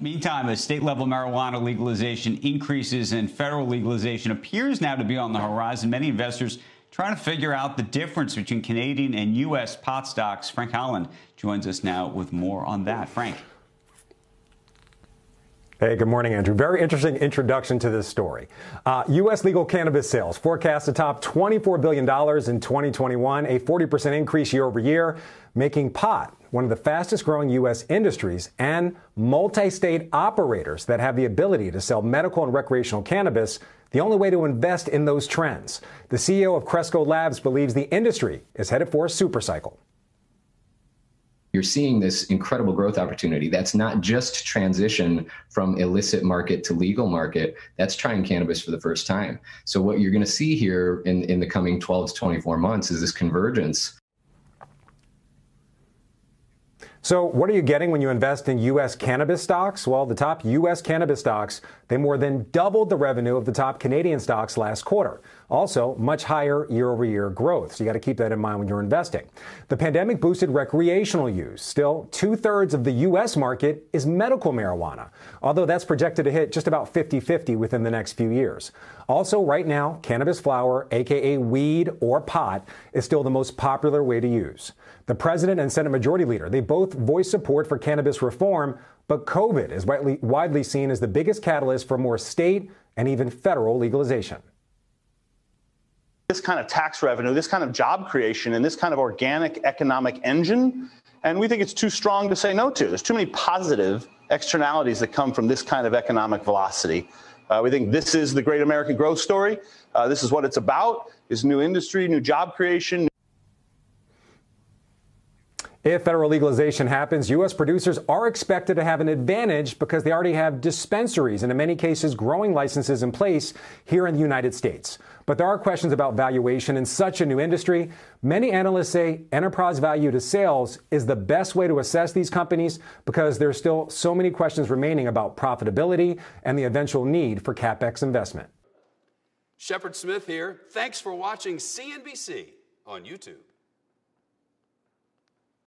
Meantime, as state level marijuana legalization increases and federal legalization appears now to be on the horizon, many investors trying to figure out the difference between Canadian and U.S. pot stocks. Frank Holland joins us now with more on that. Frank. Hey, good morning, Andrew. Very interesting introduction to this story. Uh, U.S. legal cannabis sales forecast to top $24 billion in 2021, a 40% increase year over year, making pot one of the fastest growing U.S. industries, and multi state operators that have the ability to sell medical and recreational cannabis, the only way to invest in those trends. The CEO of Cresco Labs believes the industry is headed for a supercycle. You're seeing this incredible growth opportunity. That's not just transition from illicit market to legal market. That's trying cannabis for the first time. So what you're going to see here in, in the coming 12 to 24 months is this convergence So, what are you getting when you invest in U.S. cannabis stocks? Well, the top U.S. cannabis stocks, they more than doubled the revenue of the top Canadian stocks last quarter. Also, much higher year over year growth. So, you got to keep that in mind when you're investing. The pandemic boosted recreational use. Still, two thirds of the U.S. market is medical marijuana, although that's projected to hit just about 50 50 within the next few years. Also, right now, cannabis flower, aka weed or pot, is still the most popular way to use. The president and Senate Majority Leader, they both voiced support for cannabis reform, but COVID is widely, widely seen as the biggest catalyst for more state and even federal legalization. This kind of tax revenue, this kind of job creation, and this kind of organic economic engine, and we think it's too strong to say no to. There's too many positive externalities that come from this kind of economic velocity. Uh, we think this is the great American growth story. Uh, this is what it's about: is new industry, new job creation. If federal legalization happens, U.S. producers are expected to have an advantage because they already have dispensaries and, in many cases, growing licenses in place here in the United States. But there are questions about valuation in such a new industry. Many analysts say enterprise value to sales is the best way to assess these companies because there's still so many questions remaining about profitability and the eventual need for capex investment. Shepard Smith here. Thanks for watching CNBC on YouTube.